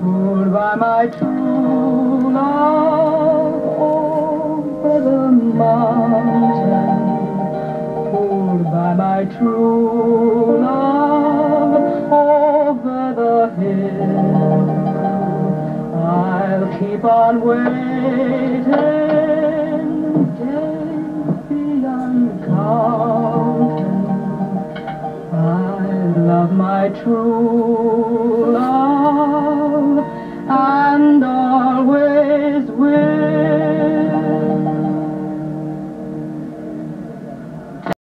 Ruled by my true love over the mountain. Ruled by my true love over the hill. I'll keep on waiting, days beyond counting. I love my true love.